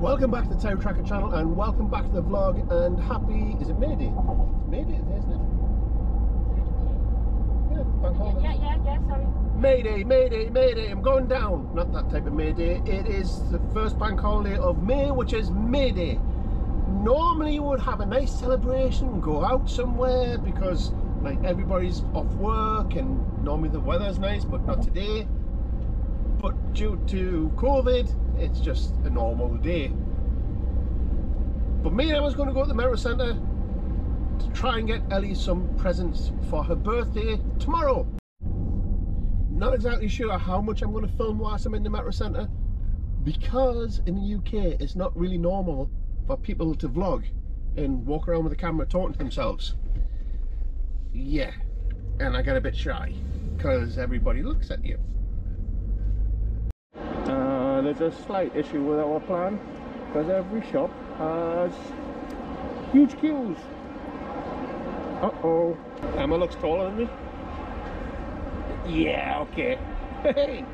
Welcome back to the Terry Tracker channel and welcome back to the vlog and happy, is it May Day? It's May Day today, isn't it? Yeah, bank holiday. Yeah, yeah, yeah, sorry. Mayday, Mayday, Mayday, I'm going down. Not that type of Mayday. It is the first bank holiday of May, which is Mayday. Normally you would have a nice celebration, go out somewhere because like everybody's off work and normally the weather's nice, but not today. But due to COVID, it's just a normal day. But me and I was going to go to the Metro Centre to try and get Ellie some presents for her birthday tomorrow. Not exactly sure how much I'm going to film whilst I'm in the Metro Centre because in the UK it's not really normal for people to vlog and walk around with a camera talking to themselves. Yeah, and I get a bit shy because everybody looks at you. There's a slight issue with our plan because every shop has huge queues. Uh-oh. Emma looks taller than me. Yeah, okay. Hey.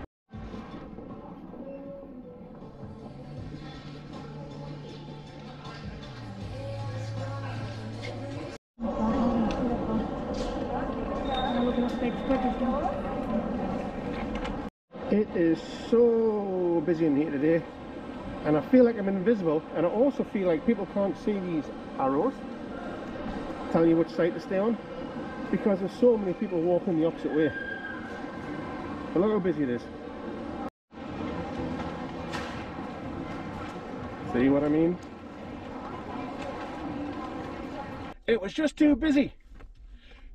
It is so busy in here today and I feel like I'm invisible and I also feel like people can't see these arrows telling you which side to stay on because there's so many people walking the opposite way. But look how busy it is. See what I mean? It was just too busy.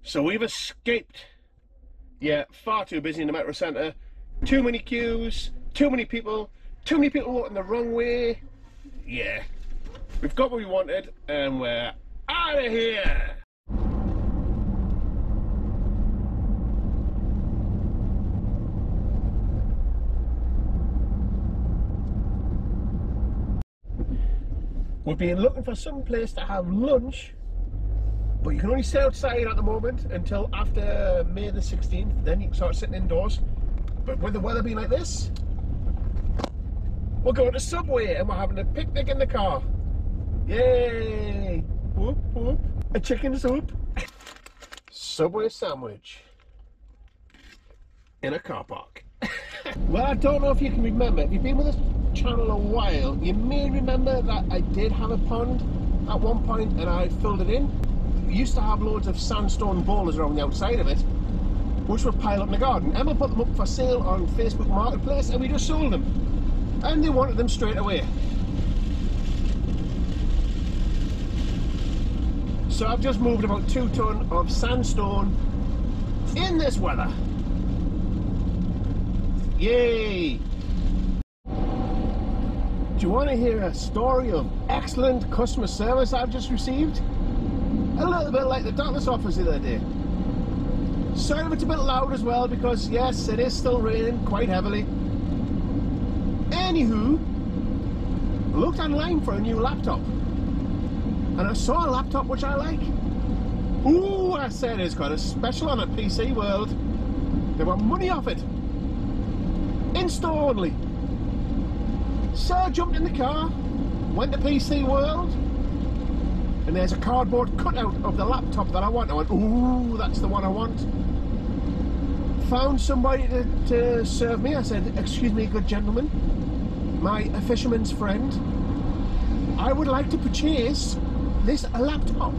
So we've escaped. Yeah, far too busy in the Metro Centre. Too many queues, too many people, too many people walking the wrong way. Yeah. We've got what we wanted and we're out of here. We've been looking for some place to have lunch, but you can only stay outside at the moment until after May the 16th. Then you can start sitting indoors. But with the weather being like this, we're going to Subway and we're having a picnic in the car. Yay! Whoop whoop. A chicken soup. Subway sandwich in a car park. well, I don't know if you can remember. If you've been with this channel a while, you may remember that I did have a pond at one point and I filled it in. We used to have loads of sandstone boulders around the outside of it, which were piled up in the garden. Emma put them up for sale on Facebook Marketplace and we just sold them. And they wanted them straight away. So I've just moved about two ton of sandstone in this weather. Yay! Do you want to hear a story of excellent customer service I've just received? A little bit like the doctor's office the other day. Sorry if it's a bit loud as well because yes, it is still raining quite heavily. Anywho, looked online for a new laptop and I saw a laptop which I like. Ooh, I said it's got a special on at PC World. They want money off it. In store only. So I jumped in the car, went to PC World, and there's a cardboard cutout of the laptop that I want. I went, ooh, that's the one I want. Found somebody to, to serve me. I said, excuse me, good gentleman, my a fisherman's friend. I would like to purchase this laptop.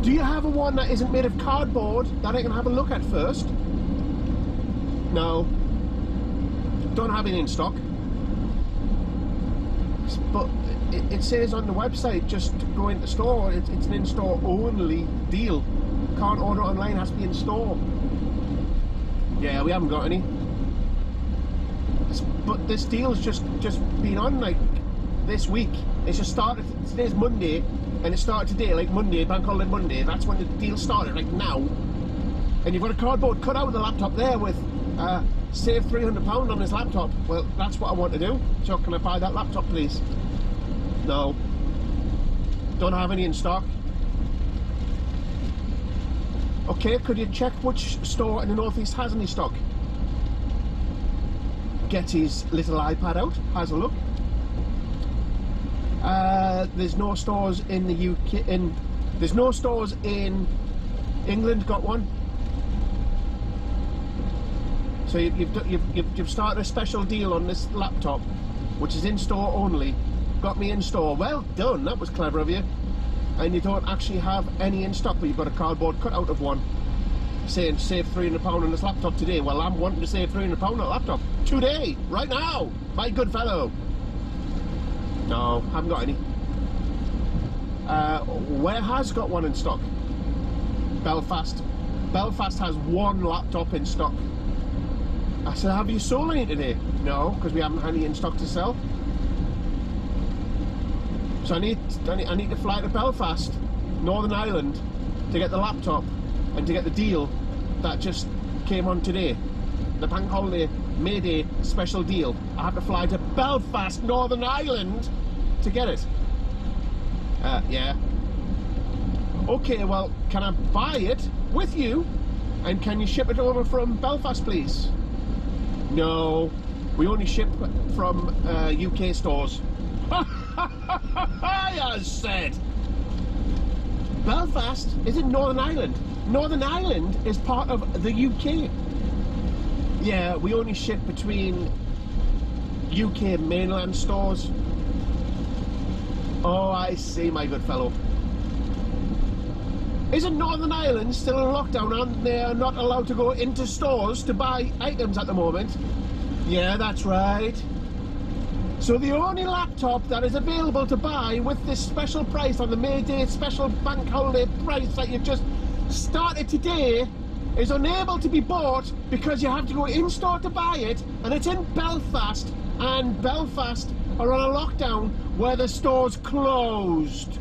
Do you have a one that isn't made of cardboard that I can have a look at first? No. Don't have it in stock. But it, it says on the website just go into the store. It's, it's an in-store only deal. Can't order online. Has to be in store. Yeah, we haven't got any. But this deal's just just been on like this week. It's just started. Today's Monday, and it started today, like Monday, Bank Holiday Monday. That's when the deal started, like now. And you've got a cardboard cut out of the laptop there with uh, save £300 on his laptop. Well, that's what I want to do. So can I buy that laptop, please? No. Don't have any in stock. Okay, could you check which store in the Northeast has any stock? Get his little iPad out, has a look. Uh, there's no stores in the UK. In there's no stores in England. Got one. So you, you've, you've you've you've started a special deal on this laptop, which is in store only. Got me in store. Well done. That was clever of you. And you don't actually have any in stock, but you've got a cardboard cutout of one saying save £300 on this laptop today. Well, I'm wanting to save £300 on a laptop today, right now, my good fellow. No, haven't got any. Uh, where has got one in stock? Belfast. Belfast has one laptop in stock. I said, have you sold any today? No, because we haven't had any in stock to sell. So I need, I need, I need to fly to Belfast, Northern Ireland, to get the laptop and to get the deal that just came on today. The bank holiday May Day special deal. I have to fly to Belfast, Northern Ireland to get it. Uh, yeah. Okay, well, can I buy it with you? And can you ship it over from Belfast, please? No, we only ship from uh, UK stores. I said. Belfast is in Northern Ireland. Northern Ireland is part of the UK. Yeah, we only ship between UK mainland stores. Oh, I see, my good fellow. Isn't Northern Ireland still in lockdown and they're not allowed to go into stores to buy items at the moment? Yeah, that's right. So the only laptop that is available to buy with this special price on the May Day special bank holiday price that you've just started today is unable to be bought because you have to go in store to buy it and it's in Belfast and Belfast are on a lockdown where the store's closed.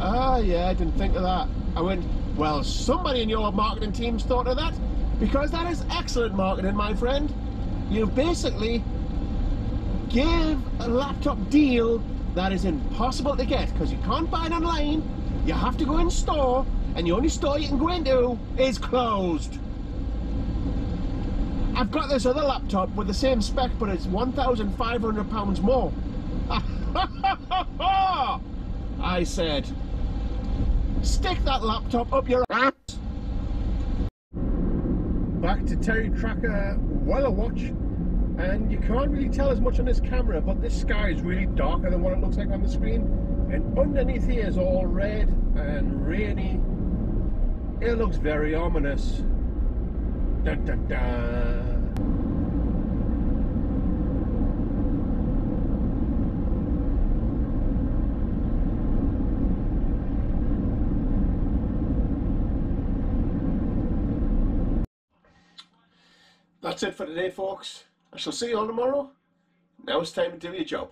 Ah, yeah, I didn't think of that. I went, well, somebody in your marketing team's thought of that because that is excellent marketing, my friend. You've basically give a laptop deal that is impossible to get because you can't buy it online you have to go in store, and the only store you can go into is closed. I've got this other laptop with the same spec, but it's £1,500 more. I said, stick that laptop up your ass. Back to Terry Tracker Weather Watch, and you can't really tell as much on this camera, but this sky is really darker than what it looks like on the screen and underneath here is all red and rainy it looks very ominous dun, dun, dun. That's it for today folks. I shall see you all tomorrow. Now it's time to do your job.